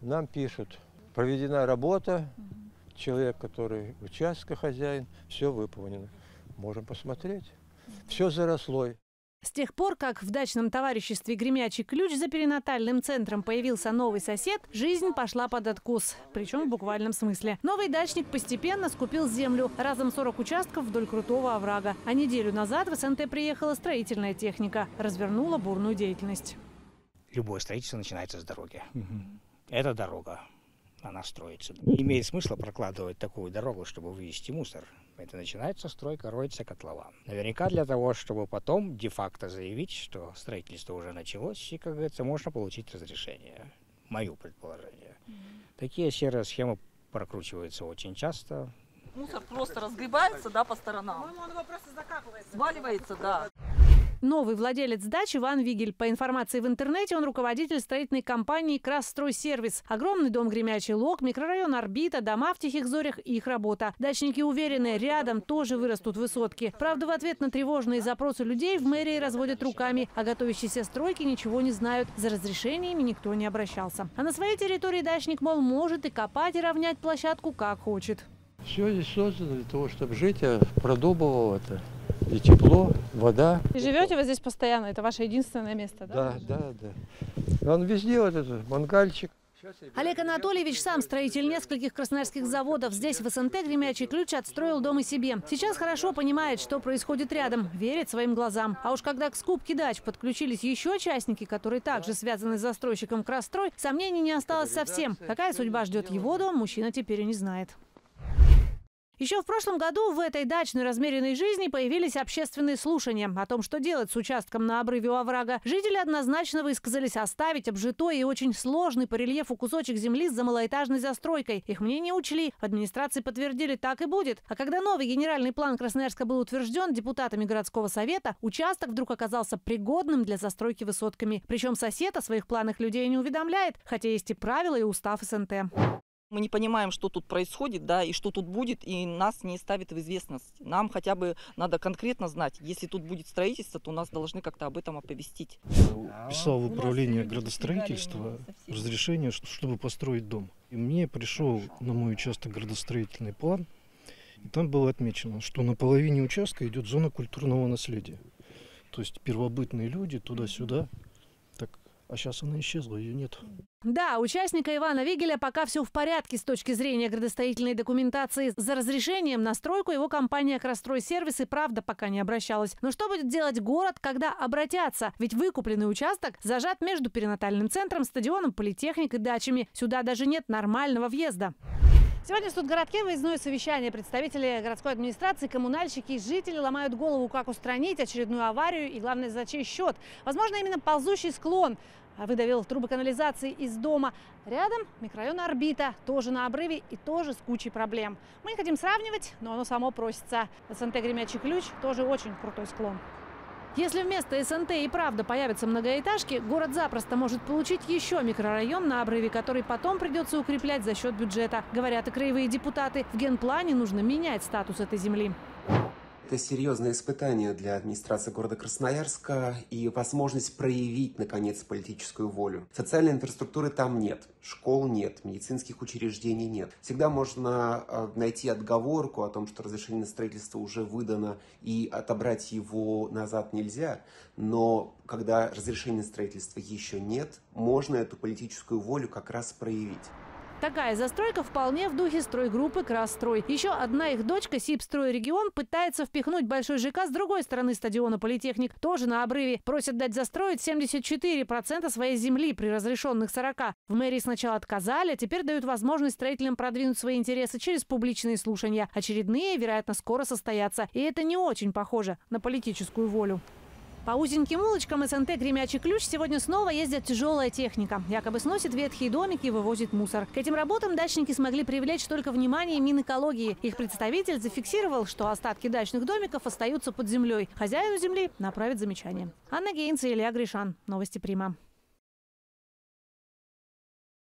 Нам пишут, проведена работа, человек, который участка хозяин, все выполнено. Можем посмотреть. Все заросло. С тех пор, как в дачном товариществе «Гремячий ключ» за перинатальным центром появился новый сосед, жизнь пошла под откус. Причем в буквальном смысле. Новый дачник постепенно скупил землю. Разом 40 участков вдоль крутого оврага. А неделю назад в СНТ приехала строительная техника. Развернула бурную деятельность. Любое строительство начинается с дороги. Это дорога. Она строится. Не имеет смысла прокладывать такую дорогу, чтобы вывести мусор. Это начинается стройка, роется котлован. Наверняка для того, чтобы потом де-факто заявить, что строительство уже началось, и, как говорится, можно получить разрешение. Мое предположение. Такие серые схемы прокручиваются очень часто. Мусор просто разгребается, да, по сторонам. По-моему, он его просто закапывается. Сваливается, да. Новый владелец дачи Иван Вигель. По информации в интернете, он руководитель строительной компании «Красстройсервис». Огромный дом «Гремячий лог», микрорайон «Орбита», дома в Тихих Зорях и их работа. Дачники уверены, рядом тоже вырастут высотки. Правда, в ответ на тревожные запросы людей в мэрии разводят руками. О готовящейся стройке ничего не знают. За разрешениями никто не обращался. А на своей территории дачник, мол, может и копать, и равнять площадку как хочет. Все здесь создано для того, чтобы жить, а продумывал это. И тепло, вода. И живете вы здесь постоянно? Это ваше единственное место, да? Да, да, да. Он везде вот этот мангальчик. Олег Анатольевич сам строитель нескольких красноярских заводов. Здесь в СНТ «Гремячий ключ» отстроил дом и себе. Сейчас хорошо понимает, что происходит рядом, верит своим глазам. А уж когда к скупке дач подключились еще участники, которые также связаны с застройщиком «Крастрой», сомнений не осталось совсем. Какая судьба ждет его дом, мужчина теперь и не знает. Еще в прошлом году в этой дачной размеренной жизни появились общественные слушания о том, что делать с участком на обрыве у оврага. Жители однозначно высказались оставить обжитой и очень сложный по рельефу кусочек земли за малоэтажной застройкой. Их мнение учли. В администрации подтвердили, так и будет. А когда новый генеральный план Красноярска был утвержден депутатами городского совета, участок вдруг оказался пригодным для застройки высотками. Причем сосед о своих планах людей не уведомляет, хотя есть и правила и устав СНТ. Мы не понимаем, что тут происходит, да, и что тут будет, и нас не ставит в известность. Нам хотя бы надо конкретно знать, если тут будет строительство, то нас должны как-то об этом оповестить. Писал в управление градостроительства разрешение, чтобы построить дом. И мне пришел на мой участок градостроительный план, и там было отмечено, что на половине участка идет зона культурного наследия. То есть первобытные люди туда-сюда а сейчас она исчезла, ее нет. Да, участника Ивана Вигеля пока все в порядке с точки зрения градостроительной документации. За разрешением на стройку его компания «Крастройсервис» и правда пока не обращалась. Но что будет делать город, когда обратятся? Ведь выкупленный участок зажат между перинатальным центром, стадионом, политехник и дачами. Сюда даже нет нормального въезда. Сегодня в Студгородке выездное совещание. Представители городской администрации, коммунальщики и жители ломают голову, как устранить очередную аварию и, главное, за чей счет. Возможно, именно ползущий склон выдавил трубы канализации из дома. Рядом микрорайон Орбита, тоже на обрыве и тоже с кучей проблем. Мы не хотим сравнивать, но оно само просится. СНТ «Гремячий ключ» тоже очень крутой склон. Если вместо СНТ и правда появятся многоэтажки, город запросто может получить еще микрорайон на обрыве, который потом придется укреплять за счет бюджета. Говорят и краевые депутаты, в генплане нужно менять статус этой земли. Это серьезное испытание для администрации города Красноярска и возможность проявить, наконец, политическую волю. Социальной инфраструктуры там нет, школ нет, медицинских учреждений нет. Всегда можно э, найти отговорку о том, что разрешение на строительство уже выдано и отобрать его назад нельзя, но когда разрешения на строительство еще нет, можно эту политическую волю как раз проявить. Такая застройка вполне в духе стройгруппы «Красстрой». Еще одна их дочка «Сибстройрегион» пытается впихнуть большой ЖК с другой стороны стадиона «Политехник», тоже на обрыве. Просят дать застроить 74% своей земли при разрешенных 40. В мэрии сначала отказали, а теперь дают возможность строителям продвинуть свои интересы через публичные слушания. Очередные, вероятно, скоро состоятся. И это не очень похоже на политическую волю. По узеньким улочкам СНТ «Гремячий ключ» сегодня снова ездит тяжелая техника. Якобы сносит ветхие домики и вывозит мусор. К этим работам дачники смогли привлечь только внимание Минэкологии. Их представитель зафиксировал, что остатки дачных домиков остаются под землей. Хозяину земли направит замечание. Анна Гейнц и Илья Гришан. Новости Прима.